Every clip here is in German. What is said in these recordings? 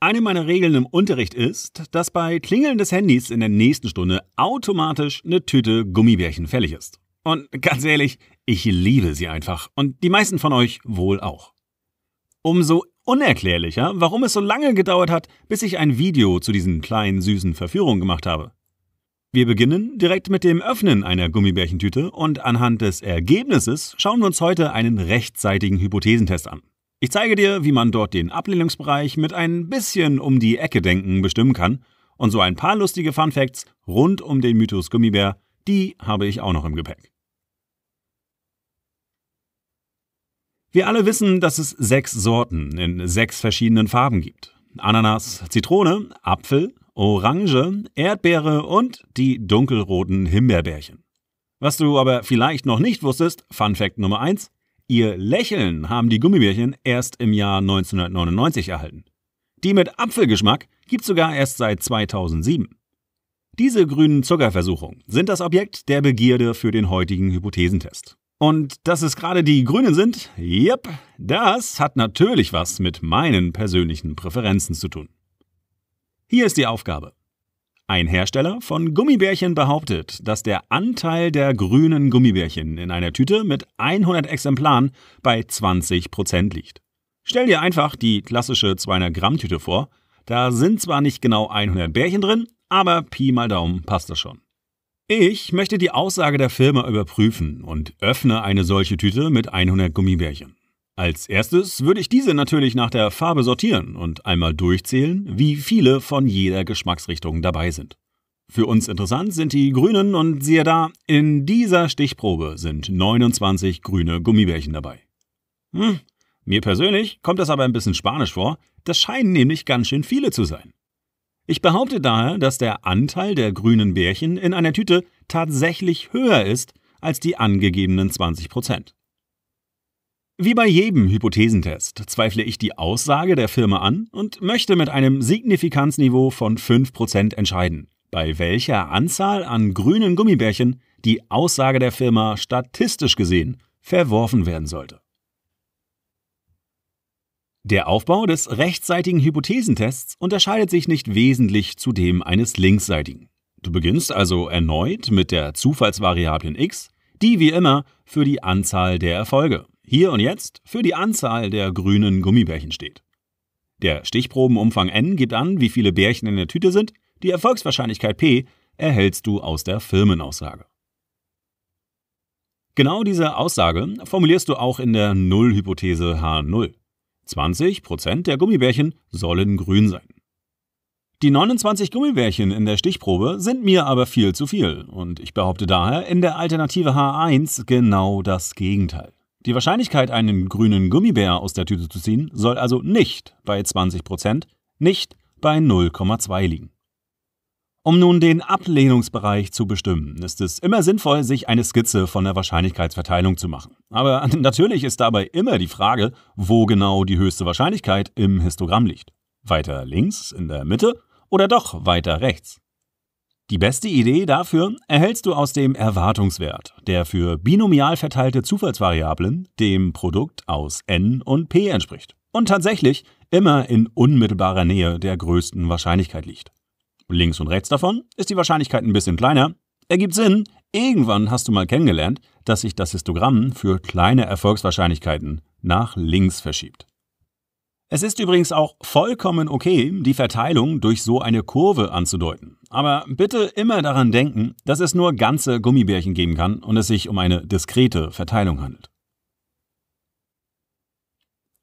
Eine meiner Regeln im Unterricht ist, dass bei Klingeln des Handys in der nächsten Stunde automatisch eine Tüte Gummibärchen fällig ist. Und ganz ehrlich, ich liebe sie einfach und die meisten von euch wohl auch. Umso unerklärlicher, warum es so lange gedauert hat, bis ich ein Video zu diesen kleinen süßen Verführungen gemacht habe. Wir beginnen direkt mit dem Öffnen einer Gummibärchentüte und anhand des Ergebnisses schauen wir uns heute einen rechtzeitigen Hypothesentest an. Ich zeige dir, wie man dort den Ablehnungsbereich mit ein bisschen um die Ecke denken bestimmen kann und so ein paar lustige Fun Facts rund um den Mythos Gummibär, die habe ich auch noch im Gepäck. Wir alle wissen, dass es sechs Sorten in sechs verschiedenen Farben gibt. Ananas, Zitrone, Apfel, Orange, Erdbeere und die dunkelroten Himbeerbärchen. Was du aber vielleicht noch nicht wusstest, Fun Fact Nummer 1, Ihr Lächeln haben die Gummibärchen erst im Jahr 1999 erhalten. Die mit Apfelgeschmack gibt's sogar erst seit 2007. Diese grünen Zuckerversuchungen sind das Objekt der Begierde für den heutigen Hypothesentest. Und dass es gerade die Grünen sind, yep, das hat natürlich was mit meinen persönlichen Präferenzen zu tun. Hier ist die Aufgabe. Ein Hersteller von Gummibärchen behauptet, dass der Anteil der grünen Gummibärchen in einer Tüte mit 100 Exemplaren bei 20% liegt. Stell dir einfach die klassische 200 Gramm Tüte vor. Da sind zwar nicht genau 100 Bärchen drin, aber Pi mal Daumen passt das schon. Ich möchte die Aussage der Firma überprüfen und öffne eine solche Tüte mit 100 Gummibärchen. Als erstes würde ich diese natürlich nach der Farbe sortieren und einmal durchzählen, wie viele von jeder Geschmacksrichtung dabei sind. Für uns interessant sind die grünen und siehe da, in dieser Stichprobe sind 29 grüne Gummibärchen dabei. Hm, mir persönlich kommt das aber ein bisschen spanisch vor, das scheinen nämlich ganz schön viele zu sein. Ich behaupte daher, dass der Anteil der grünen Bärchen in einer Tüte tatsächlich höher ist als die angegebenen 20 Prozent. Wie bei jedem Hypothesentest zweifle ich die Aussage der Firma an und möchte mit einem Signifikanzniveau von 5% entscheiden, bei welcher Anzahl an grünen Gummibärchen die Aussage der Firma statistisch gesehen verworfen werden sollte. Der Aufbau des rechtsseitigen Hypothesentests unterscheidet sich nicht wesentlich zu dem eines linksseitigen. Du beginnst also erneut mit der Zufallsvariablen x, die wie immer für die Anzahl der Erfolge, hier und jetzt für die Anzahl der grünen Gummibärchen steht. Der Stichprobenumfang n gibt an, wie viele Bärchen in der Tüte sind, die Erfolgswahrscheinlichkeit p erhältst du aus der Firmenaussage. Genau diese Aussage formulierst du auch in der Nullhypothese H0. 20% der Gummibärchen sollen grün sein. Die 29 Gummibärchen in der Stichprobe sind mir aber viel zu viel und ich behaupte daher in der Alternative H1 genau das Gegenteil. Die Wahrscheinlichkeit, einen grünen Gummibär aus der Tüte zu ziehen, soll also nicht bei 20%, nicht bei 0,2 liegen. Um nun den Ablehnungsbereich zu bestimmen, ist es immer sinnvoll, sich eine Skizze von der Wahrscheinlichkeitsverteilung zu machen. Aber natürlich ist dabei immer die Frage, wo genau die höchste Wahrscheinlichkeit im Histogramm liegt. Weiter links, in der Mitte oder doch weiter rechts? Die beste Idee dafür erhältst du aus dem Erwartungswert, der für binomial verteilte Zufallsvariablen dem Produkt aus n und p entspricht und tatsächlich immer in unmittelbarer Nähe der größten Wahrscheinlichkeit liegt. Links und rechts davon ist die Wahrscheinlichkeit ein bisschen kleiner. Ergibt Sinn, irgendwann hast du mal kennengelernt, dass sich das Histogramm für kleine Erfolgswahrscheinlichkeiten nach links verschiebt. Es ist übrigens auch vollkommen okay, die Verteilung durch so eine Kurve anzudeuten. Aber bitte immer daran denken, dass es nur ganze Gummibärchen geben kann und es sich um eine diskrete Verteilung handelt.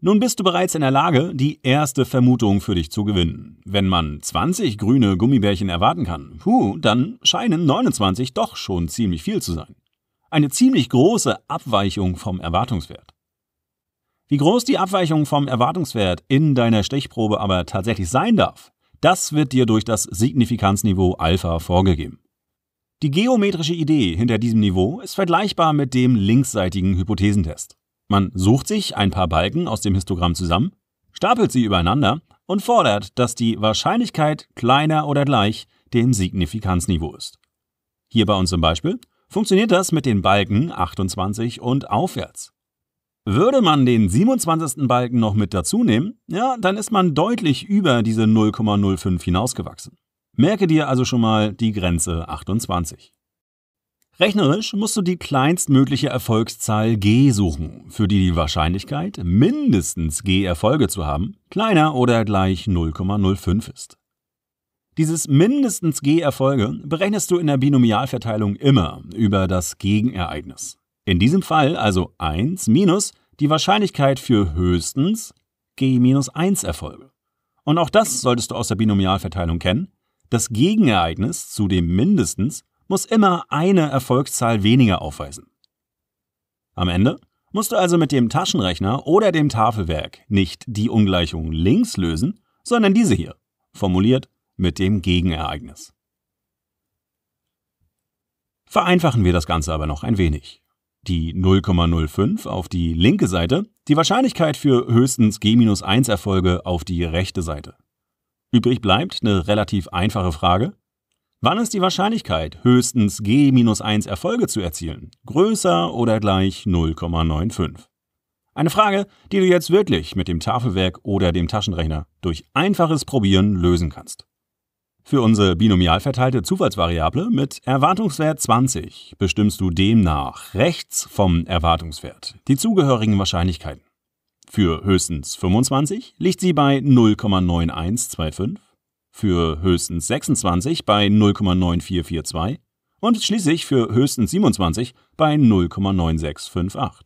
Nun bist du bereits in der Lage, die erste Vermutung für dich zu gewinnen. Wenn man 20 grüne Gummibärchen erwarten kann, puh, dann scheinen 29 doch schon ziemlich viel zu sein. Eine ziemlich große Abweichung vom Erwartungswert. Wie groß die Abweichung vom Erwartungswert in deiner Stichprobe aber tatsächlich sein darf, das wird dir durch das Signifikanzniveau Alpha vorgegeben. Die geometrische Idee hinter diesem Niveau ist vergleichbar mit dem linksseitigen Hypothesentest. Man sucht sich ein paar Balken aus dem Histogramm zusammen, stapelt sie übereinander und fordert, dass die Wahrscheinlichkeit kleiner oder gleich dem Signifikanzniveau ist. Hier bei uns zum Beispiel funktioniert das mit den Balken 28 und aufwärts. Würde man den 27. Balken noch mit dazu nehmen, ja, dann ist man deutlich über diese 0,05 hinausgewachsen. Merke dir also schon mal die Grenze 28. Rechnerisch musst du die kleinstmögliche Erfolgszahl g suchen, für die die Wahrscheinlichkeit, mindestens g Erfolge zu haben, kleiner oder gleich 0,05 ist. Dieses mindestens g Erfolge berechnest du in der Binomialverteilung immer über das Gegenereignis. In diesem Fall also 1 minus die Wahrscheinlichkeit für höchstens g minus 1 Erfolge. Und auch das solltest du aus der Binomialverteilung kennen. Das Gegenereignis zu dem mindestens muss immer eine Erfolgszahl weniger aufweisen. Am Ende musst du also mit dem Taschenrechner oder dem Tafelwerk nicht die Ungleichung links lösen, sondern diese hier, formuliert mit dem Gegenereignis. Vereinfachen wir das Ganze aber noch ein wenig. Die 0,05 auf die linke Seite, die Wahrscheinlichkeit für höchstens G-1 Erfolge auf die rechte Seite. Übrig bleibt eine relativ einfache Frage. Wann ist die Wahrscheinlichkeit, höchstens G-1 Erfolge zu erzielen? Größer oder gleich 0,95? Eine Frage, die du jetzt wirklich mit dem Tafelwerk oder dem Taschenrechner durch einfaches Probieren lösen kannst. Für unsere binomial verteilte Zufallsvariable mit Erwartungswert 20 bestimmst du demnach rechts vom Erwartungswert die zugehörigen Wahrscheinlichkeiten. Für höchstens 25 liegt sie bei 0,9125, für höchstens 26 bei 0,9442 und schließlich für höchstens 27 bei 0,9658.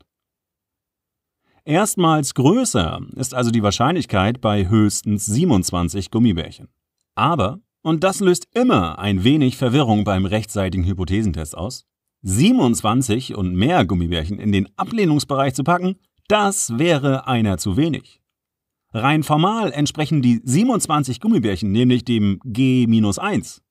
Erstmals größer ist also die Wahrscheinlichkeit bei höchstens 27 Gummibärchen. Aber und das löst immer ein wenig Verwirrung beim rechtsseitigen Hypothesentest aus. 27 und mehr Gummibärchen in den Ablehnungsbereich zu packen, das wäre einer zu wenig. Rein formal entsprechen die 27 Gummibärchen nämlich dem G-1.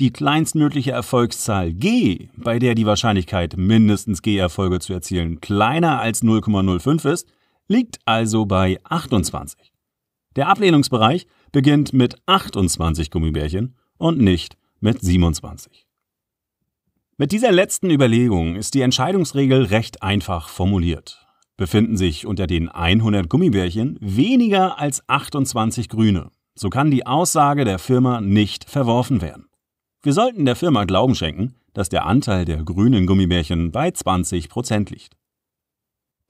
Die kleinstmögliche Erfolgszahl G, bei der die Wahrscheinlichkeit, mindestens G-Erfolge zu erzielen, kleiner als 0,05 ist, liegt also bei 28. Der Ablehnungsbereich beginnt mit 28 Gummibärchen und nicht mit 27. Mit dieser letzten Überlegung ist die Entscheidungsregel recht einfach formuliert. Befinden sich unter den 100 Gummibärchen weniger als 28 grüne, so kann die Aussage der Firma nicht verworfen werden. Wir sollten der Firma Glauben schenken, dass der Anteil der grünen Gummibärchen bei 20% liegt.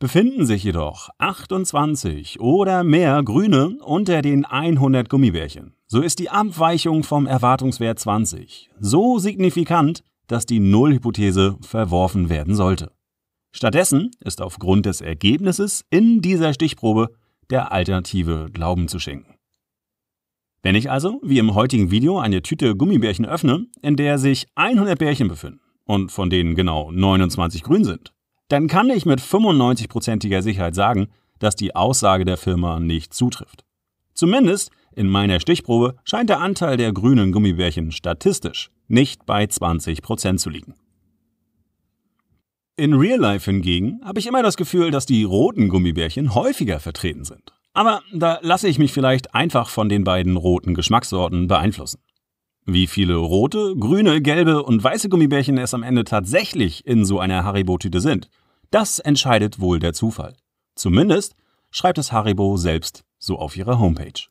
Befinden sich jedoch 28 oder mehr Grüne unter den 100 Gummibärchen, so ist die Abweichung vom Erwartungswert 20 so signifikant, dass die Nullhypothese verworfen werden sollte. Stattdessen ist aufgrund des Ergebnisses in dieser Stichprobe der Alternative Glauben zu schenken. Wenn ich also, wie im heutigen Video, eine Tüte Gummibärchen öffne, in der sich 100 Bärchen befinden und von denen genau 29 grün sind, dann kann ich mit 95%iger Sicherheit sagen, dass die Aussage der Firma nicht zutrifft. Zumindest in meiner Stichprobe scheint der Anteil der grünen Gummibärchen statistisch nicht bei 20% zu liegen. In Real Life hingegen habe ich immer das Gefühl, dass die roten Gummibärchen häufiger vertreten sind. Aber da lasse ich mich vielleicht einfach von den beiden roten Geschmackssorten beeinflussen. Wie viele rote, grüne, gelbe und weiße Gummibärchen es am Ende tatsächlich in so einer Haribo-Tüte sind, das entscheidet wohl der Zufall. Zumindest schreibt es Haribo selbst so auf ihrer Homepage.